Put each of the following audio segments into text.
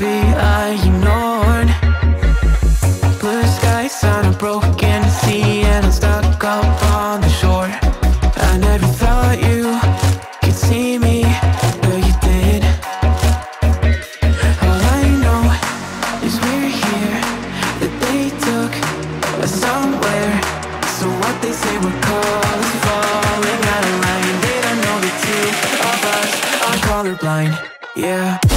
be Blue skies on a broken sea And I'm stuck up on the shore. I never thought you could see me But you did. All I know is we're here That they took us somewhere. So what they say we're called is falling out of line. They don't know the two of us are colorblind yeah.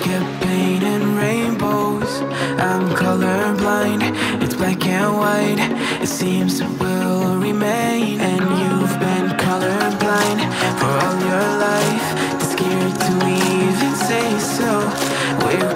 kept painting rainbows. I'm colorblind, it's black and white. It seems it will remain. And you've been colorblind for all your life. Scared to even say so. We're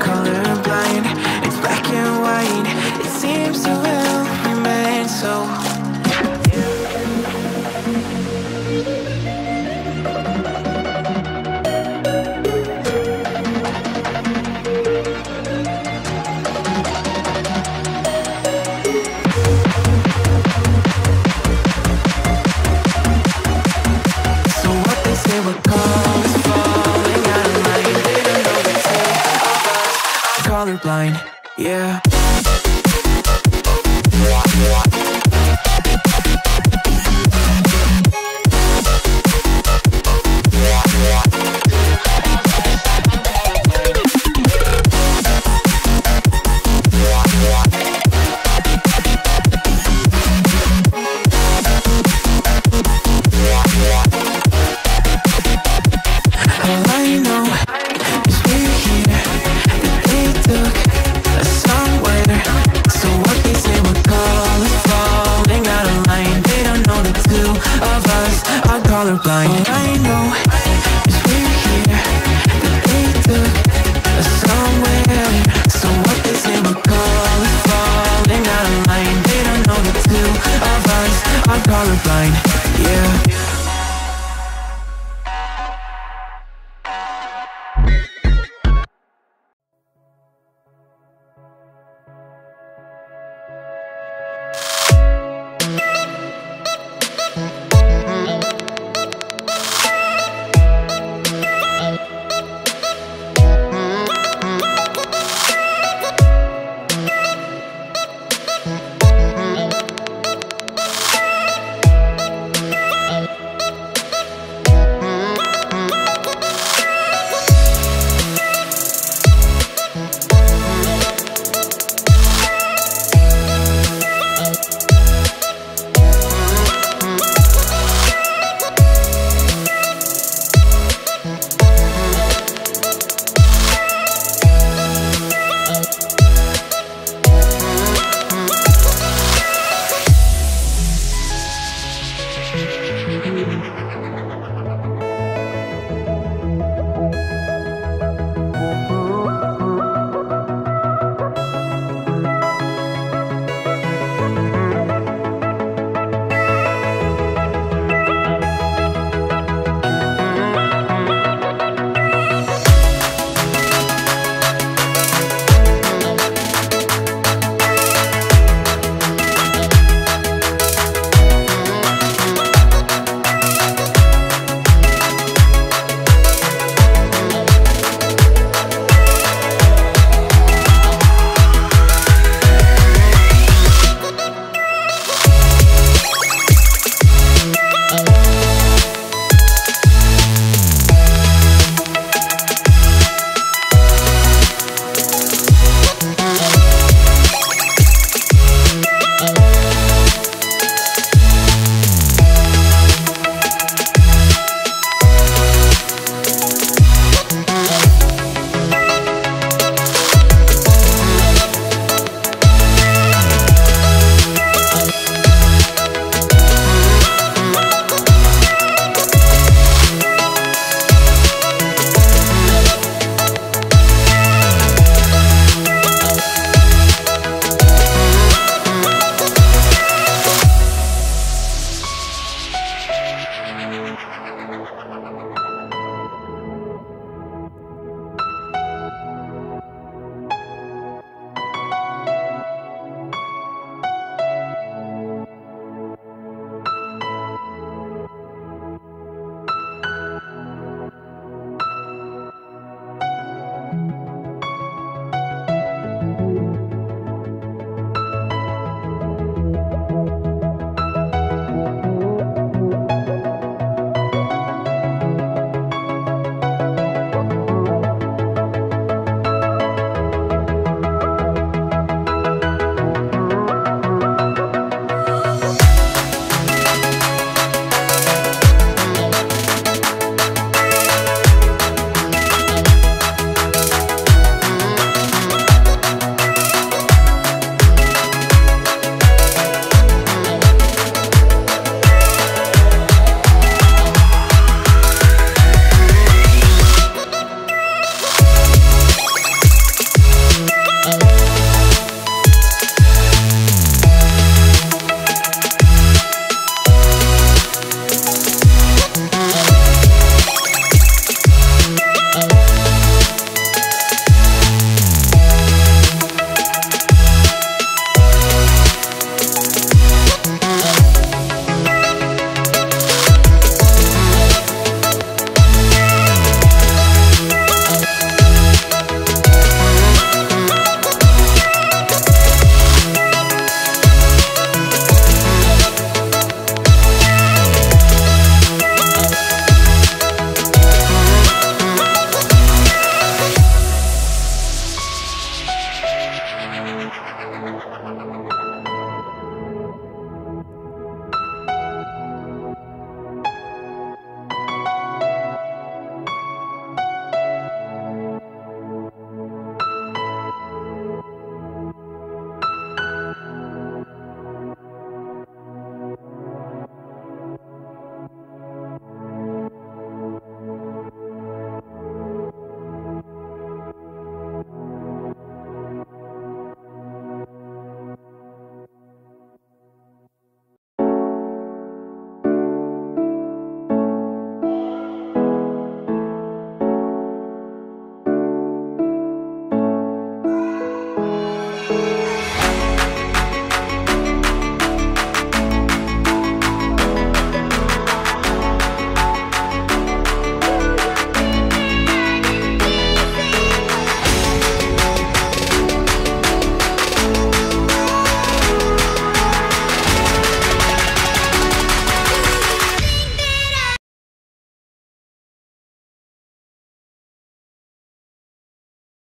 I colorblind, yeah.